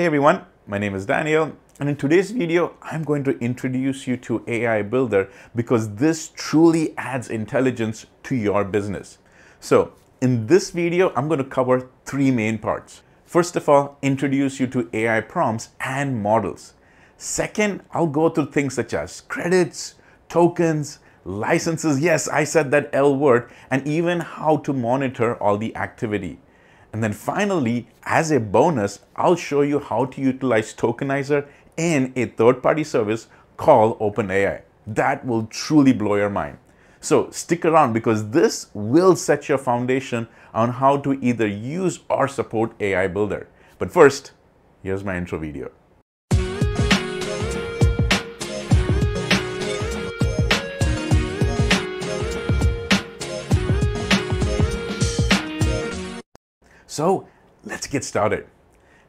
Hey everyone, my name is Daniel and in today's video I'm going to introduce you to AI Builder because this truly adds intelligence to your business. So in this video I'm going to cover three main parts. First of all, introduce you to AI prompts and models. Second, I'll go through things such as credits, tokens, licenses, yes, I said that L word, and even how to monitor all the activity. And then finally, as a bonus, I'll show you how to utilize Tokenizer in a third-party service called OpenAI. That will truly blow your mind. So stick around because this will set your foundation on how to either use or support AI Builder. But first, here's my intro video. So let's get started.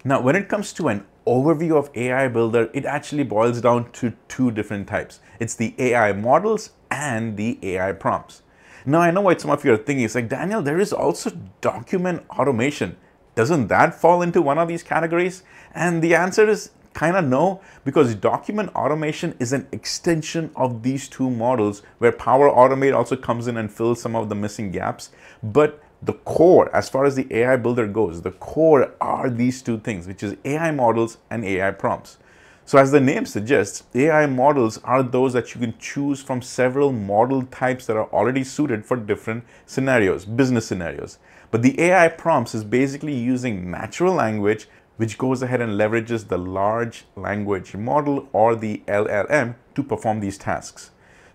Now, when it comes to an overview of AI Builder, it actually boils down to two different types. It's the AI models and the AI prompts. Now, I know what some of you are thinking. It's like, Daniel, there is also document automation. Doesn't that fall into one of these categories? And the answer is kind of no, because document automation is an extension of these two models where Power Automate also comes in and fills some of the missing gaps. But the core, as far as the AI builder goes, the core are these two things, which is AI models and AI prompts. So as the name suggests, AI models are those that you can choose from several model types that are already suited for different scenarios, business scenarios. But the AI prompts is basically using natural language, which goes ahead and leverages the large language model or the LLM to perform these tasks.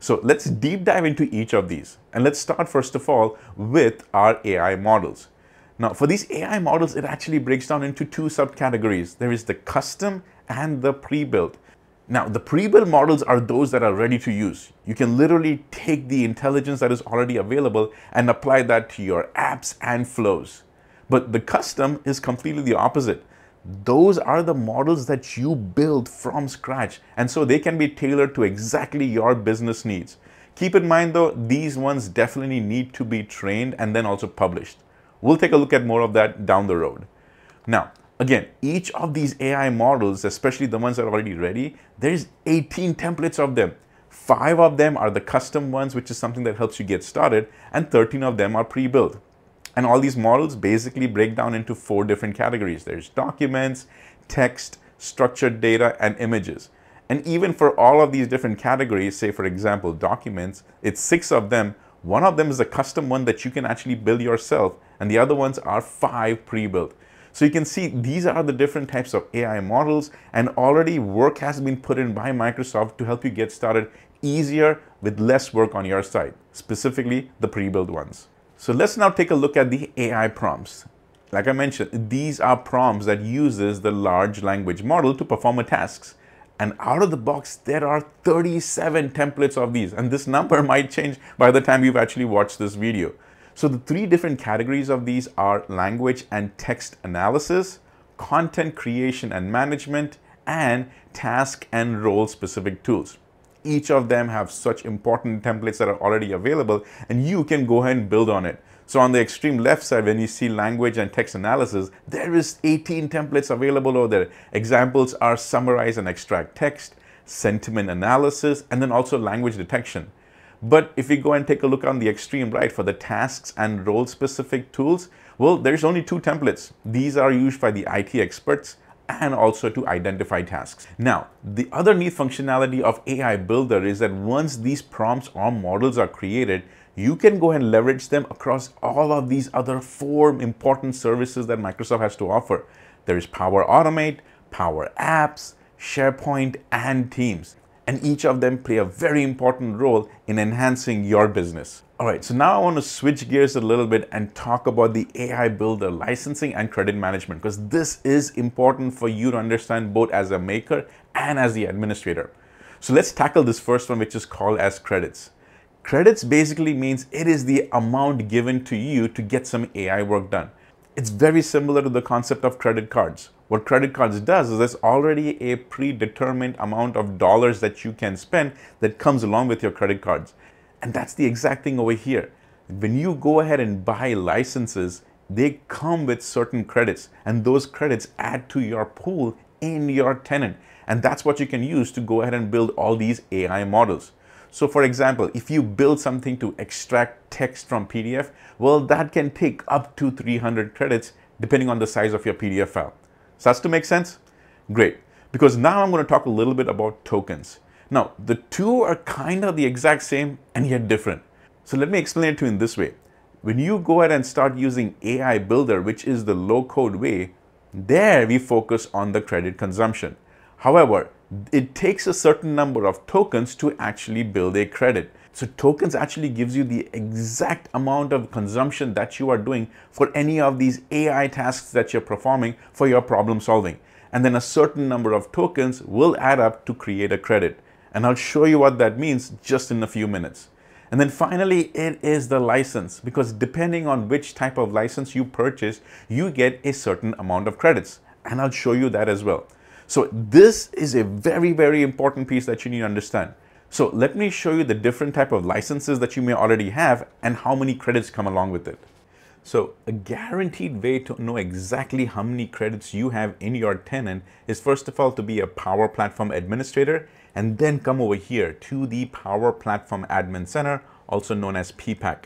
So let's deep dive into each of these. And let's start first of all with our AI models. Now for these AI models, it actually breaks down into two subcategories. There is the custom and the pre-built. Now the pre-built models are those that are ready to use. You can literally take the intelligence that is already available and apply that to your apps and flows. But the custom is completely the opposite those are the models that you build from scratch. And so they can be tailored to exactly your business needs. Keep in mind though, these ones definitely need to be trained and then also published. We'll take a look at more of that down the road. Now, again, each of these AI models, especially the ones that are already ready, there's 18 templates of them. Five of them are the custom ones, which is something that helps you get started, and 13 of them are pre-built. And all these models basically break down into four different categories. There's documents, text, structured data, and images. And even for all of these different categories, say for example, documents, it's six of them. One of them is a custom one that you can actually build yourself, and the other ones are five pre-built. So you can see these are the different types of AI models, and already work has been put in by Microsoft to help you get started easier with less work on your side, specifically the pre-built ones. So let's now take a look at the AI prompts. Like I mentioned, these are prompts that uses the large language model to perform a tasks. And out of the box, there are 37 templates of these. And this number might change by the time you've actually watched this video. So the three different categories of these are language and text analysis, content creation and management, and task and role specific tools each of them have such important templates that are already available and you can go ahead and build on it. So on the extreme left side, when you see language and text analysis, there is 18 templates available over there. Examples are summarize and extract text, sentiment analysis, and then also language detection. But if we go and take a look on the extreme right for the tasks and role specific tools, well, there's only two templates. These are used by the IT experts and also to identify tasks. Now, the other neat functionality of AI Builder is that once these prompts or models are created, you can go and leverage them across all of these other four important services that Microsoft has to offer. There is Power Automate, Power Apps, SharePoint, and Teams and each of them play a very important role in enhancing your business. All right, so now I want to switch gears a little bit and talk about the AI Builder licensing and credit management because this is important for you to understand both as a maker and as the administrator. So let's tackle this first one, which is called as credits. Credits basically means it is the amount given to you to get some AI work done. It's very similar to the concept of credit cards. What credit cards does is there's already a predetermined amount of dollars that you can spend that comes along with your credit cards. And that's the exact thing over here. When you go ahead and buy licenses, they come with certain credits and those credits add to your pool in your tenant. And that's what you can use to go ahead and build all these AI models. So for example, if you build something to extract text from PDF, well, that can take up to 300 credits depending on the size of your PDF file. Starts to make sense? Great. Because now I'm going to talk a little bit about tokens. Now, the two are kind of the exact same and yet different. So let me explain it to you in this way. When you go ahead and start using AI Builder, which is the low code way, there we focus on the credit consumption. However, it takes a certain number of tokens to actually build a credit. So tokens actually gives you the exact amount of consumption that you are doing for any of these AI tasks that you're performing for your problem solving. And then a certain number of tokens will add up to create a credit. And I'll show you what that means just in a few minutes. And then finally, it is the license because depending on which type of license you purchase, you get a certain amount of credits. And I'll show you that as well. So this is a very, very important piece that you need to understand. So let me show you the different type of licenses that you may already have and how many credits come along with it. So a guaranteed way to know exactly how many credits you have in your tenant is first of all to be a Power Platform administrator and then come over here to the Power Platform Admin Center, also known as PPAC.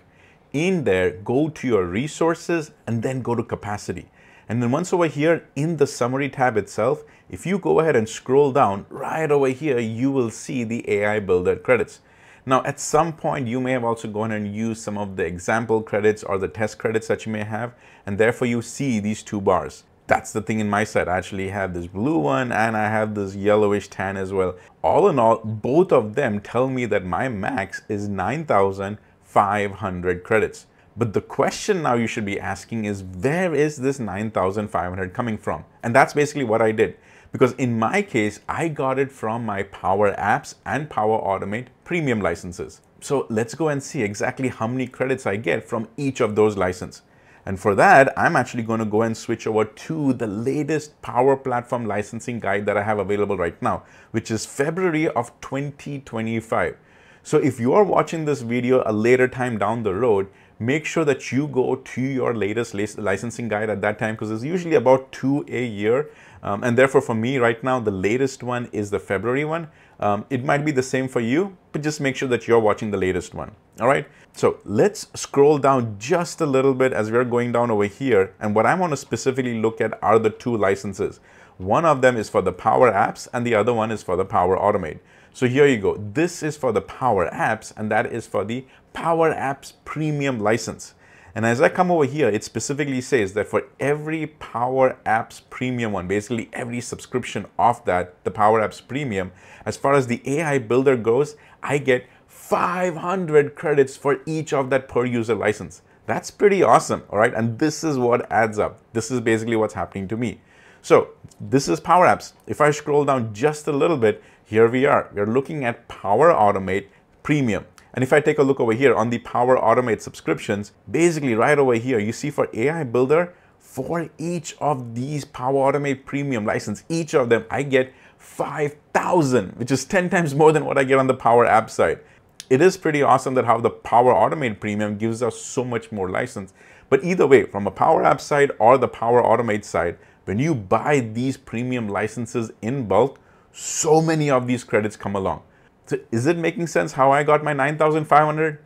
In there, go to your resources and then go to capacity. And then once over here in the summary tab itself, if you go ahead and scroll down right over here, you will see the AI Builder credits. Now, at some point, you may have also gone and used some of the example credits or the test credits that you may have, and therefore you see these two bars. That's the thing in my set. I actually have this blue one and I have this yellowish tan as well. All in all, both of them tell me that my max is 9,500 credits. But the question now you should be asking is where is this 9,500 coming from? And that's basically what I did. Because in my case, I got it from my Power Apps and Power Automate premium licenses. So let's go and see exactly how many credits I get from each of those licenses. And for that, I'm actually going to go and switch over to the latest Power Platform licensing guide that I have available right now, which is February of 2025. So if you are watching this video a later time down the road, make sure that you go to your latest licensing guide at that time because it's usually about two a year. Um, and therefore for me right now, the latest one is the February one. Um, it might be the same for you, but just make sure that you're watching the latest one. All right. So let's scroll down just a little bit as we're going down over here. And what I want to specifically look at are the two licenses. One of them is for the Power Apps and the other one is for the Power Automate. So here you go. This is for the Power Apps and that is for the Power Apps Premium license. And as I come over here, it specifically says that for every Power Apps Premium one, basically every subscription of that, the Power Apps Premium, as far as the AI Builder goes, I get 500 credits for each of that per user license. That's pretty awesome, all right? And this is what adds up. This is basically what's happening to me. So this is Power Apps. If I scroll down just a little bit, here we are. We're looking at Power Automate Premium. And if I take a look over here on the Power Automate subscriptions, basically right over here, you see for AI Builder, for each of these Power Automate Premium license, each of them, I get 5,000, which is 10 times more than what I get on the Power App side. It is pretty awesome that how the Power Automate Premium gives us so much more license. But either way, from a Power App side or the Power Automate side, when you buy these premium licenses in bulk, so many of these credits come along. So is it making sense how I got my 9,500?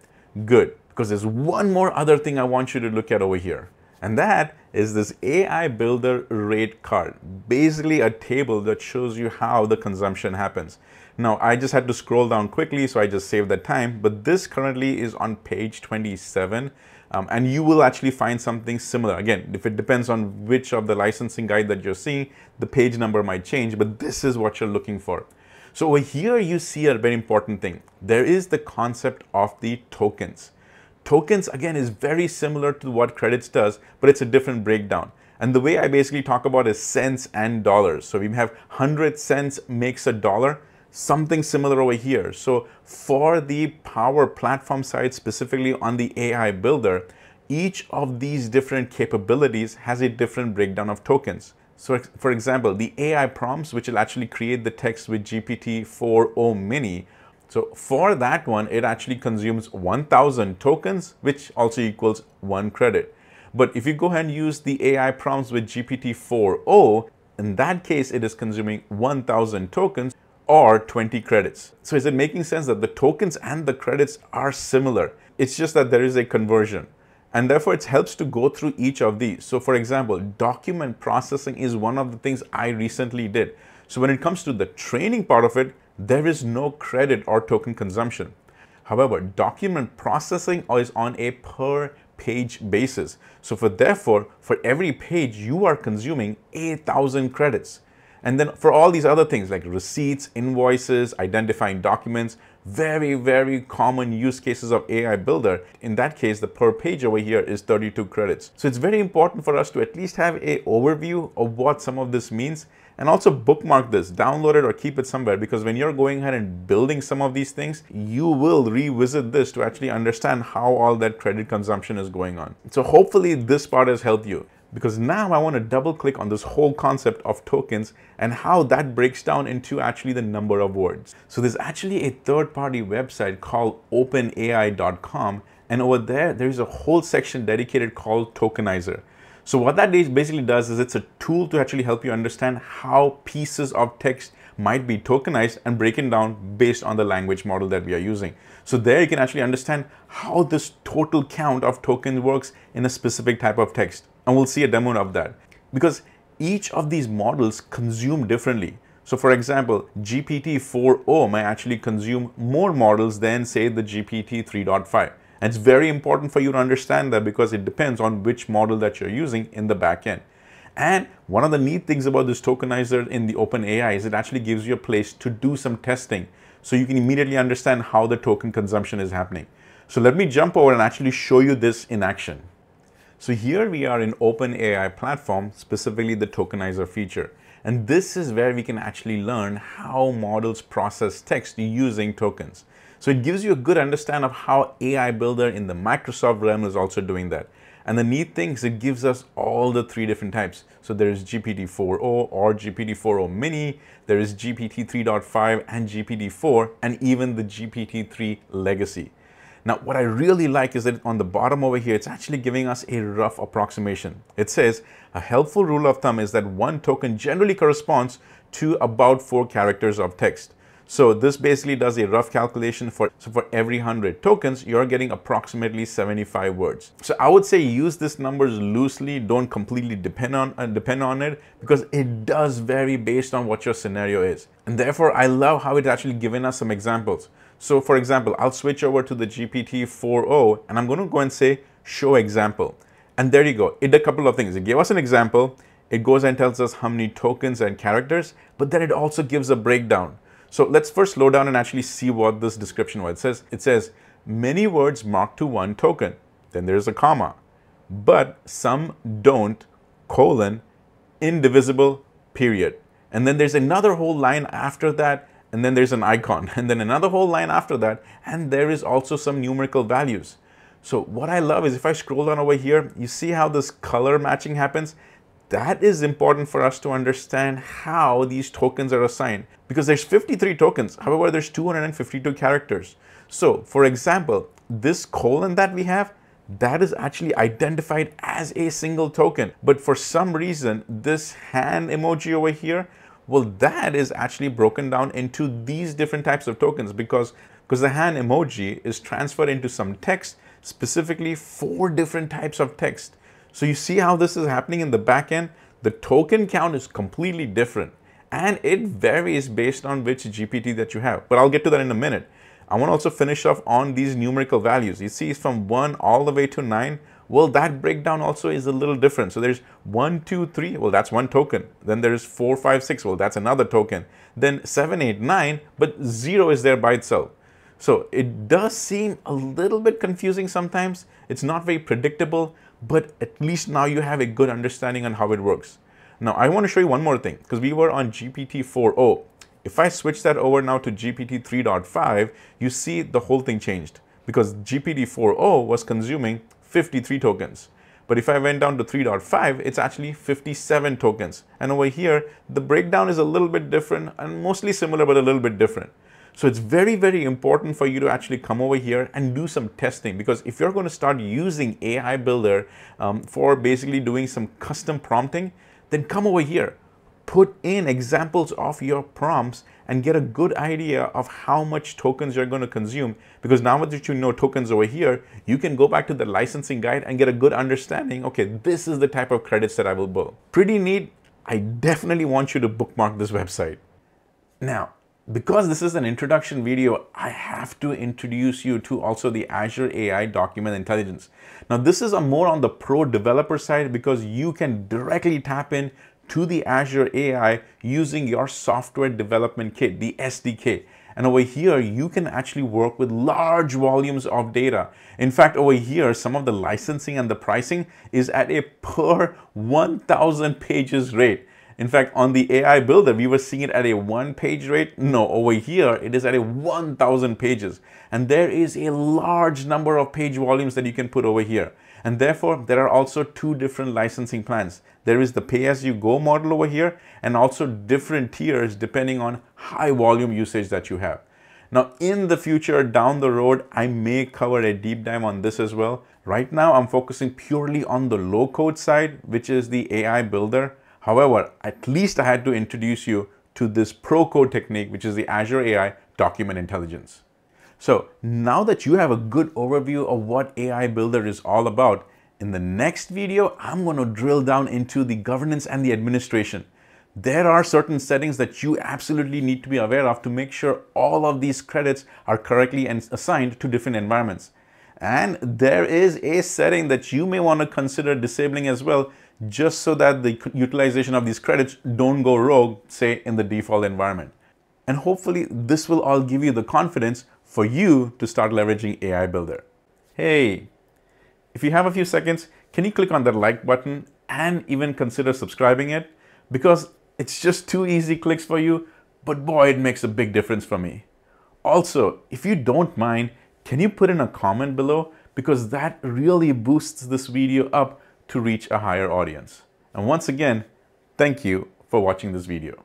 Good, because there's one more other thing I want you to look at over here. And that is this AI Builder rate card. Basically a table that shows you how the consumption happens. Now, I just had to scroll down quickly, so I just saved that time. But this currently is on page 27. Um, and you will actually find something similar. Again, if it depends on which of the licensing guide that you're seeing, the page number might change, but this is what you're looking for. So over here, you see a very important thing. There is the concept of the tokens. Tokens, again, is very similar to what credits does, but it's a different breakdown. And the way I basically talk about is cents and dollars. So we have 100 cents makes a dollar something similar over here. So for the Power Platform side, specifically on the AI Builder, each of these different capabilities has a different breakdown of tokens. So for example, the AI prompts, which will actually create the text with GPT-4o mini. So for that one, it actually consumes 1000 tokens, which also equals one credit. But if you go ahead and use the AI prompts with GPT-4o, in that case, it is consuming 1000 tokens or 20 credits. So is it making sense that the tokens and the credits are similar? It's just that there is a conversion. And therefore, it helps to go through each of these. So for example, document processing is one of the things I recently did. So when it comes to the training part of it, there is no credit or token consumption. However, document processing is on a per page basis. So for therefore, for every page, you are consuming 8,000 credits. And then for all these other things like receipts, invoices, identifying documents, very, very common use cases of AI Builder. In that case, the per page over here is 32 credits. So it's very important for us to at least have a overview of what some of this means and also bookmark this, download it or keep it somewhere because when you're going ahead and building some of these things, you will revisit this to actually understand how all that credit consumption is going on. So hopefully this part has helped you because now I want to double click on this whole concept of tokens and how that breaks down into actually the number of words. So there's actually a third party website called openai.com and over there, there's a whole section dedicated called Tokenizer. So what that basically does is it's a tool to actually help you understand how pieces of text might be tokenized and broken down based on the language model that we are using. So there you can actually understand how this total count of tokens works in a specific type of text. And we'll see a demo of that because each of these models consume differently. So for example, GPT-4o may actually consume more models than say the GPT 3.5. And it's very important for you to understand that because it depends on which model that you're using in the backend. And one of the neat things about this tokenizer in the OpenAI is it actually gives you a place to do some testing so you can immediately understand how the token consumption is happening. So let me jump over and actually show you this in action. So here we are in OpenAI platform, specifically the tokenizer feature. And this is where we can actually learn how models process text using tokens. So it gives you a good understanding of how AI Builder in the Microsoft realm is also doing that. And the neat thing is it gives us all the three different types. So there is GPT-4o or GPT-4o mini, there is GPT 3.5 and GPT-4, and even the GPT-3 legacy. Now, what I really like is that on the bottom over here, it's actually giving us a rough approximation. It says, a helpful rule of thumb is that one token generally corresponds to about four characters of text. So this basically does a rough calculation for, so for every 100 tokens, you're getting approximately 75 words. So I would say use these numbers loosely, don't completely depend on, uh, depend on it because it does vary based on what your scenario is. And therefore, I love how it's actually given us some examples. So for example, I'll switch over to the GPT-4o and I'm going to go and say show example. And there you go. It did a couple of things. It gave us an example. It goes and tells us how many tokens and characters, but then it also gives a breakdown. So let's first slow down and actually see what this description was. It says, it says many words mark to one token. Then there's a comma, but some don't, colon, indivisible, period. And then there's another whole line after that, and then there's an icon, and then another whole line after that, and there is also some numerical values. So what I love is if I scroll down over here, you see how this color matching happens? that is important for us to understand how these tokens are assigned because there's 53 tokens however there's 252 characters so for example this colon that we have that is actually identified as a single token but for some reason this hand emoji over here well that is actually broken down into these different types of tokens because because the hand emoji is transferred into some text specifically four different types of text so you see how this is happening in the back end? The token count is completely different and it varies based on which GPT that you have. But I'll get to that in a minute. I want to also finish off on these numerical values. You see it's from 1 all the way to 9. Well, that breakdown also is a little different. So there's one, two, three. Well, that's one token. Then there's four, five, six. Well, that's another token. Then seven, eight, nine, But 0 is there by itself. So it does seem a little bit confusing sometimes. It's not very predictable but at least now you have a good understanding on how it works. Now I want to show you one more thing because we were on GPT 4.0. If I switch that over now to GPT 3.5, you see the whole thing changed because GPT 4.0 was consuming 53 tokens. But if I went down to 3.5, it's actually 57 tokens. And over here, the breakdown is a little bit different and mostly similar, but a little bit different. So it's very, very important for you to actually come over here and do some testing because if you're going to start using AI Builder um, for basically doing some custom prompting, then come over here. Put in examples of your prompts and get a good idea of how much tokens you're going to consume. Because now that you know tokens over here, you can go back to the licensing guide and get a good understanding. Okay, this is the type of credits that I will bill. Pretty neat. I definitely want you to bookmark this website. Now, because this is an introduction video, I have to introduce you to also the Azure AI Document Intelligence. Now, this is a more on the pro developer side because you can directly tap in to the Azure AI using your software development kit, the SDK. And over here, you can actually work with large volumes of data. In fact, over here, some of the licensing and the pricing is at a per 1000 pages rate. In fact, on the AI Builder, we were seeing it at a one page rate. No, over here, it is at a 1000 pages. And there is a large number of page volumes that you can put over here. And therefore, there are also two different licensing plans. There is the pay-as-you-go model over here and also different tiers depending on high volume usage that you have. Now, in the future, down the road, I may cover a deep dive on this as well. Right now, I'm focusing purely on the low code side, which is the AI builder. However, at least I had to introduce you to this pro code technique, which is the Azure AI Document Intelligence. So now that you have a good overview of what AI Builder is all about, in the next video, I'm going to drill down into the governance and the administration. There are certain settings that you absolutely need to be aware of to make sure all of these credits are correctly assigned to different environments. And there is a setting that you may want to consider disabling as well just so that the utilization of these credits don't go rogue, say in the default environment. And hopefully this will all give you the confidence for you to start leveraging AI Builder. Hey, if you have a few seconds, can you click on that like button and even consider subscribing it? Because it's just two easy clicks for you, but boy, it makes a big difference for me. Also, if you don't mind, can you put in a comment below? Because that really boosts this video up to reach a higher audience. And once again, thank you for watching this video.